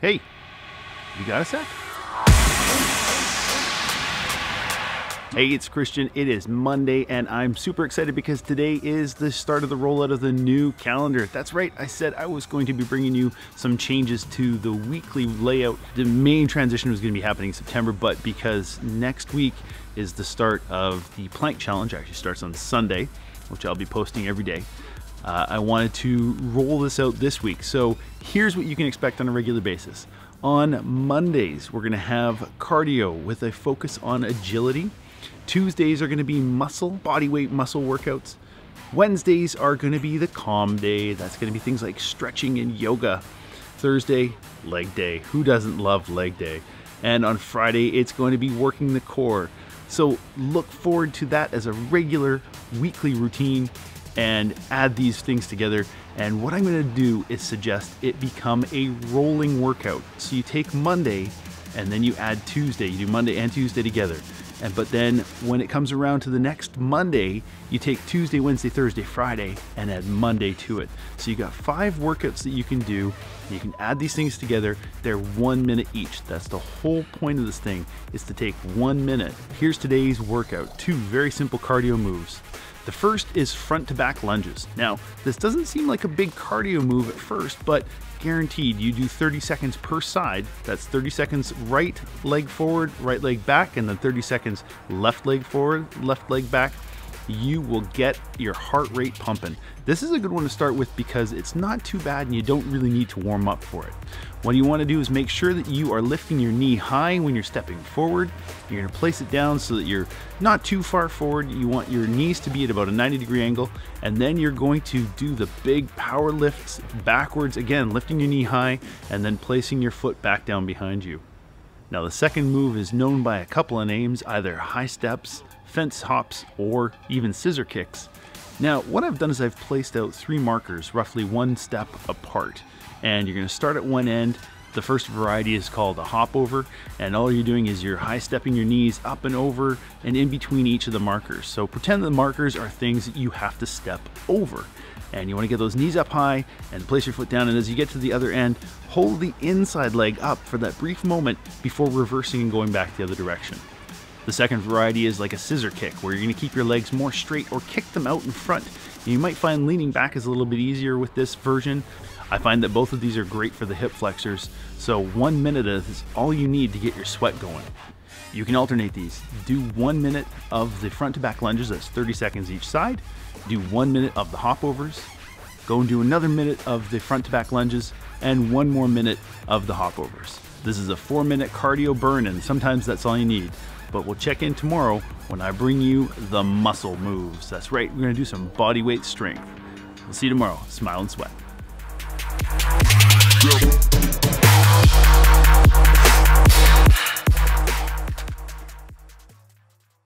Hey, you got a sec? Hey, it's Christian. It is Monday, and I'm super excited because today is the start of the rollout of the new calendar. That's right, I said I was going to be bringing you some changes to the weekly layout. The main transition was going to be happening in September, but because next week is the start of the Plank Challenge, actually starts on Sunday, which I'll be posting every day. Uh, I wanted to roll this out this week. So here's what you can expect on a regular basis. On Mondays, we're going to have cardio with a focus on agility. Tuesdays are going to be muscle, body weight muscle workouts. Wednesdays are going to be the calm day. That's going to be things like stretching and yoga. Thursday, leg day. Who doesn't love leg day? And on Friday, it's going to be working the core. So look forward to that as a regular weekly routine and add these things together. And what I'm going to do is suggest it become a rolling workout. So you take Monday and then you add Tuesday. You do Monday and Tuesday together. And but then when it comes around to the next Monday, you take Tuesday, Wednesday, Thursday, Friday, and add Monday to it. So you got five workouts that you can do. You can add these things together. They're one minute each. That's the whole point of this thing is to take one minute. Here's today's workout. Two very simple cardio moves. The first is front to back lunges. Now, this doesn't seem like a big cardio move at first, but guaranteed you do 30 seconds per side. That's 30 seconds right leg forward, right leg back, and then 30 seconds left leg forward, left leg back you will get your heart rate pumping. This is a good one to start with because it's not too bad and you don't really need to warm up for it. What you want to do is make sure that you are lifting your knee high when you're stepping forward. You're going to place it down so that you're not too far forward. You want your knees to be at about a 90 degree angle and then you're going to do the big power lifts backwards again, lifting your knee high and then placing your foot back down behind you. Now the second move is known by a couple of names, either high steps, fence hops, or even scissor kicks. Now what I've done is I've placed out three markers roughly one step apart and you're going to start at one end the first variety is called a hop over and all you're doing is you're high stepping your knees up and over and in between each of the markers. So pretend the markers are things that you have to step over and you want to get those knees up high and place your foot down and as you get to the other end hold the inside leg up for that brief moment before reversing and going back the other direction. The second variety is like a scissor kick where you're going to keep your legs more straight or kick them out in front. You might find leaning back is a little bit easier with this version. I find that both of these are great for the hip flexors, so one minute is all you need to get your sweat going. You can alternate these. Do one minute of the front to back lunges, that's 30 seconds each side. Do one minute of the hop overs. Go and do another minute of the front to back lunges and one more minute of the hop overs. This is a four minute cardio burn and sometimes that's all you need. But we'll check in tomorrow when I bring you the muscle moves. That's right, we're gonna do some body weight strength. We'll see you tomorrow. Smile and sweat. Devil.